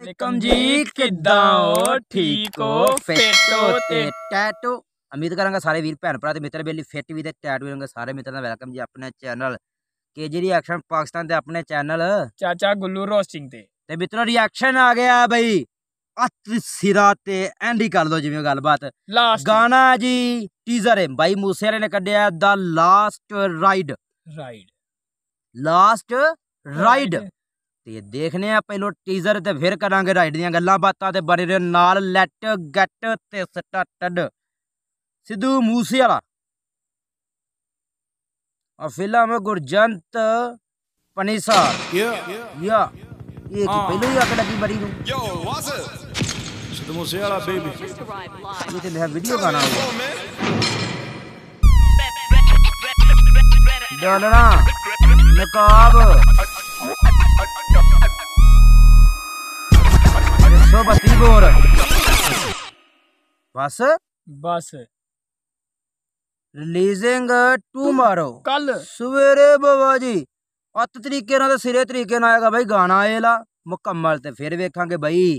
ਵਾਲੇਕਮ ਜੀ ਕਿੱਦਾਂ ਹੋ? ਠੀਕ ਹੋ? ਫਿੱਟ ਤੇ ਟੈਟੂ ਉਮੀਦ ਕਰਾਂਗਾ ਸਾਰੇ ਵੀਰ ਭੈਣ ਭਰਾ ਤੇ ਮਿੱਤਰ ਬੇਲੀ ਫਿੱਟ ਵੀ ਤੇ ਟੈਟੂ ਵੀ ਹੋਣਗੇ। ਸਾਰੇ ਮਿੱਤਰਾਂ ਦਾ ਵੈਲਕਮ ਜੀ ਆਪਣੇ ਚੈਨਲ ਕੇਜੀ ਰਿਐਕਸ਼ਨ ਪਾਕਿਸਤਾਨ ਤੇ ਆਪਣੇ ਚੈਨਲ ਚਾਚਾ ਗੁੱਲੂ ਰੋਸਟਿੰਗ ਤੇ। ਤੇ ਮਿੱਤਰੋ ਰਿਐਕਸ਼ਨ ਆ ਗਿਆ ਬਈ। ਅੱਤ ਸਿਰਾ ਤੇ ਐਂਡ ਕਰ ਦੋ ਜਿਵੇਂ ਗੱਲਬਾਤ। ਗਾਣਾ ਜੀ ਟੀਜ਼ਰ ਹੈ। ਬਾਈ ਮੂਸੇ ਵਾਲੇ ਨੇ ਕੱਢਿਆ ਦਾ last ride ride last ride ਤੇ ਦੇਖਨੇ ਆ ਪਹਿਲੋ ਟੀਜ਼ਰ ਤੇ ਫਿਰ ਕਰਾਂਗੇ ਰਾਈਡ ਦੀਆਂ ਗੱਲਾਂ ਬਾਤਾਂ ਤੇ ਬਣੇ ਰਹੋ ਨਾਲ ਲੈਟ ਗੈਟ ਤੇ ਸਟਾਰਟਡ ਸਿੱਧੂ ਮੂਸੇ ਵਾਲਾ ਆ ਫਿਲਮ ਗੁਰਜੰਤ ਪਨੀਸਾ Yeah. ਯਾ ਇਹ ਕੀ ਪਹਿਲੋ ਹੀ ਅੱਗ ਲੱਗੀ ਬੜੀ ਨੂੰ Yo, what's up? Siddhu Moosewala, baby. ਇਹ ਤੇ ਲਿਆ ਵੀਡੀਓ ਗਾਣਾ ਹੋਇਆ Oh, ਬਸ। ਬਸ। ਰਿਲੀਜ਼ਿੰਗ ਟੂਮਾਰੋ ਕੱਲ। ਸਵੇਰੇ ਬਾਬਾ ਜੀ ਅੱਤ ਤਰੀਕੇ ਨਾਲ ਤੇ ਸਿਰੇ ਤਰੀਕੇ ਨਾਲ ਆਏਗਾ ਬਾਈ ਗਾਣਾ ਇਹਲਾ ਮੁਕੰਮਲ ਤੇ ਫਿਰ ਵੇਖਾਂਗੇ ਬਾਈ।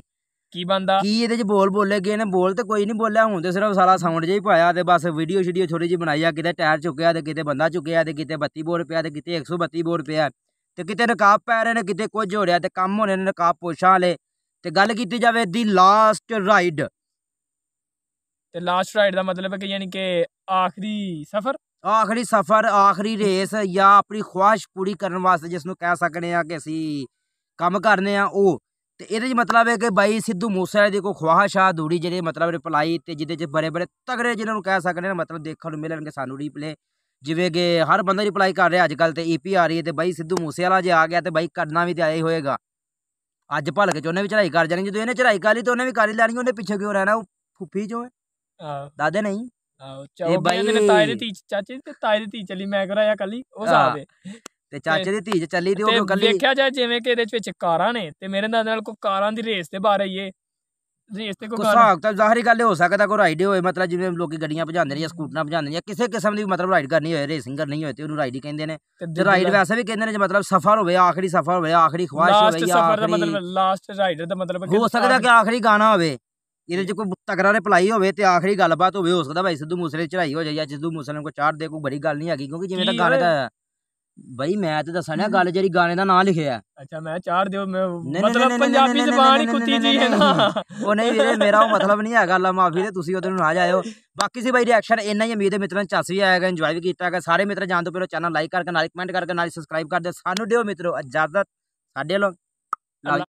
ਕੀ ਬੰਦਾ? ਕੀ ਇਹਦੇ ਚ ਬੋਲ ਬੋਲੇ ਗਏ ਨੇ ਬੋਲ ਤੇ ਕੋਈ ਨਹੀਂ ਬੋਲਿਆ ਹੁਣ ਤੇ ਸਿਰਫ ਸਾਰਾ ਸਾਊਂਡ ਜਿਹਾ ਹੀ ਪਾਇਆ ਤੇ ਬਸ ਵੀਡੀਓ ਸ਼ੀਡੀਓ ਛੋਟੀ ਜਿਹੀ ਬਣਾਈ ਆ ਕਿਤੇ ਟਾਇਰ ਚੁੱਕਿਆ ਤੇ ਕਿਤੇ ਬੰਦਾ ਚੁੱਕਿਆ ਤੇ ਕਿਤੇ 32 ਬੋਰ ਪਿਆ ਤੇ ਕਿਤੇ 132 ਬੋਰ ਪਿਆ ਤੇ ਕਿਤੇ ਨਕਾਬ ਪੈ ਰਹੇ ਨੇ ਕਿਤੇ ਕੁਝ ਹੋ ਰਿਹਾ ਤੇ ਕੰਮ ਹੋਣੇ ਨੇ ਨਕਾਬ ਪੋਸ਼ਾਂ ਵਾਲੇ ਤੇ ਗੱਲ ਕੀਤੀ ਜਾਵੇ ਦੀ ਲਾਸਟ ਰਾਈਡ ਤੇ ਲਾਸਟ ਰਾਈਡ ਦਾ ਮਤਲਬ ਹੈ ਕਿ ਯਾਨੀ ਕਿ ਆਖਰੀ ਸਫ਼ਰ? ਆਖਰੀ ਸਫ਼ਰ, ਆਖਰੀ ਰੇਸ ਜਾਂ ਆਪਣੀ ਖੁਆਇਸ਼ ਪੂਰੀ ਕਰਨ ਵਾਸਤੇ ਜਿਸ ਨੂੰ ਕਹਿ ਸਕਦੇ ਆ ਕਿ ਅਸੀਂ ਕੰਮ ਕਰਨੇ ਆ ਉਹ। ਤੇ ਇਹਦੇ 'ਚ ਮਤਲਬ ਹੈ ਕਿ ਬਾਈ ਸਿੱਧੂ ਮੂਸੇਵਾਲੇ ਦੀ ਕੋਈ ਖੁਆਇਸ਼ ਆ ਦੂੜੀ ਜਿਹੜੇ ਮਤਲਬ ਰਿਪਲਾਈ ਤੇ ਜਿਹਦੇ 'ਚ ਬੜੇ ਬੜੇ ਤਗੜੇ ਜਿਹਨਾਂ ਨੂੰ ਕਹਿ ਸਕਦੇ ਆ ਮਤਲਬ ਦੇਖਣ ਨੂੰ ਮਿਲਣਗੇ ਸਾਨੂੰ ਰੀਪਲੇ ਜਿਵੇਂ ਕਿ ਹਰ ਬੰਦਾ ਰਿਪਲਾਈ ਕਰ ਰਿਹਾ ਅੱਜ ਕੱਲ ਤੇ ਈਪੀ ਆ ਰਹੀ ਹੈ ਤੇ ਬਾਈ ਸਿੱਧੂ ਮੂਸੇਵਾਲਾ ਜੇ ਆ ਗਿਆ ਤੇ ਬਾਈ ਕਰਨਾ ਵੀ ਤੇ ਆਏ ਹੋਏਗਾ। ਅੱਜ ਭਲ ਕੇ ਚ ਉਹਨੇ ਵੀ ਚੜਾਈ ਕਰ ਜਾਣੀ, ਜਦੋਂ ਇਹਨੇ ਚੜਾਈ ਕਰ ਲਈ ਤੇ ਉਹਨੇ ਵੀ ਕਰ ਹੀ ਲੈਣੀ, ਉਹਨੇ ਪਿੱਛੇ ਕਿਉਂ ਰਹਿਣਾ, ਉਹ ਫੁੱਫੀ ਚੋਂ ਹੈ। ਦਾਦੇ ਨਹੀਂ। ਇਹ ਚਾਹੋ ਬਾਈ ਨੇ ਬਾਈ- ਤਾਏ ਦੀ ਧੀ ਚਾਚੇ ਦੀ ਤੇ ਤਾਏ ਦੀ ਧੀ ਚੱਲੀ ਮੈਂ ਕਰਾਇਆ ਕੱਲੀ ਉਹ ਹਿਸਾਬ ਹੈ ਤੇ ਚਾਚੇ ਦੀ ਧੀ ਚ ਚੱਲੀ ਤੇ ਉਹ ਕੱਲੀ ਵੇਖਿਆ ਜਾਏ ਜਿਵੇਂ ਕਿ ਇਹਦੇ ਵਿੱਚ ਕਾਰਾਂ ਨੇ ਤੇ ਮੇਰੇ ਨਾਲ ਨਾਲ ਕੋਈ ਕਾਰਾਂ ਦੀ ਰੇਸ ਤੇ ਬਾਰੇ ਇਹ ਰੇਸ ਤੇ ਕੋਈ ਕੋ ਹਿਸਾਬ ਤਾਂ ਜ਼ਾਹਰੀ ਗੱਲ ਹੋ ਸਕਦਾ ਕੋਈ ਰਾਈਡ ਹੋਏ ਮਤਲਬ ਜਿਵੇਂ ਲੋਕੀ ਗੱਡੀਆਂ ਭਜਾਉਂਦੇ ਨੇ ਜਾਂ ਸਕੂਟਰਾਂ ਭਜਾਉਂਦੇ ਨੇ ਜਾਂ ਕਿਸੇ ਕਿਸਮ ਦੀ ਮਤਲਬ ਰਾਈਡ ਕਰਨੀ ਹੋਏ ਰੇਸਿੰਗ ਕਰਨੀ ਹੋਏ ਤੇ ਉਹਨੂੰ ਰਾਈਡ ਹੀ ਕਹਿੰਦੇ ਨੇ। ਤੇ ਰਾਈਡ ਵੈਸੇ ਵੀ ਕਹਿੰਦੇ ਨੇ ਜੇ ਮਤਲਬ ਸਫਰ ਹੋਵੇ ਆਖਰੀ ਸਫਰ ਹੋਵੇ ਆਖਰੀ ਖੁਆਇਸ਼ ਲਾਸਟ ਹੋਵੇ ਜਾਂ ਸਫ਼ਰ ਦਾ ਮਤਲਬ ਲਾਸਟ ਰਾਈਡਰ ਦਾ ਮਤਲਬ ਹੋ ਸਕਦਾ ਕਿ ਆਖਰੀ ਗਾਣਾ ਹੋਵੇ। ਇਹਦੇ ਚ ਕੋਈ ਤਗੜਾ ਰਿਪਲਾਈ ਹੋਵੇ ਤੇ ਆਖਰੀ ਗੱਲਬਾਤ ਹੋਵੇ ਹੋ ਸਕਦਾ ਭਾਈ ਸਿੱਧੂ ਮੂਸੇਵਾਲੇ ਦੀ ਚੜਾਈ ਹੋ ਜਾਏ ਜਾਂ ਸਿੱਧੂ ਮੂਸੇਵਾਲੇ ਨੂੰ ਕੋਈ ਚਾੜ ਦੇ ਕੋਈ ਬੜੀ ਗੱਲ ਨਹੀਂ ਹੈਗੀ ਕਿਉਂਕਿ ਜਿਵੇਂ ਤਾਂ ਕੀ ਗਾਣੇ ਓਏ? ਦਾ ਬਈ ਮੈਂ ਤੇ ਦੱਸਣਾ ਗੱਲ ਜਿਹੜੀ ਗਾਣੇ ਦਾ ਨਾਂ ਲਿਖਿਆ। ਹੈ। ਅੱਛਾ ਮੈਂ ਚਾੜ ਦਿਓ ਮੈਂ ਨਹੀਂ, ਮਤਲਬ ਨਹੀਂ, ਪੰਜਾਬੀ ਨਹੀਂ, ਜ਼ਬਾਨ ਹੀ ਨਹੀਂ, ਕੁੱਤੀ ਨਹੀਂ, ਜੀ ਹੈ ਨਾ। ਉਹ ਨਹੀਂ ਵੀਰੇ ਮੇਰਾ ਉਹ ਮਤਲਬ ਨਹੀਂ ਹੈਗਾ ਅੱਲਾ ਮਾਫੀ ਤੇ ਤੁਸੀਂ ਉਹਦੇ ਨੂੰ ਨਾ ਜਾਇਓ। ਬਾਕੀ ਸੀ ਬਾਈ ਰਿਐਕਸ਼ਨ ਇੰਨਾ ਹੀ ਉਮੀਦ ਹੈ ਮਿੱਤਰਾਂ ਚੱਸ ਵੀ ਆਏਗਾ ਇੰਜੋਏ ਵੀ ਕੀਤਾ ਹੈਗਾ। ਸਾਰੇ ਮਿੱਤਰ ਜਾਣ ਤੋਂ ਪਹਿਲਾਂ ਚੈਨਲ ਲਾਈਕ ਕਰਕੇ ਨਾਲ ਕਮੈਂਟ ਕਰਕੇ ਨਾਲ ਸਬਸਕ੍ਰਾਈਬ ਕਰ ਦਿਓ। ਸਾਨੂੰ ਦਿਓ ਮਿੱਤਰੋ ਇਜਾਜ਼ਤ। ਸਾਡੇ ਵੱਲੋਂ।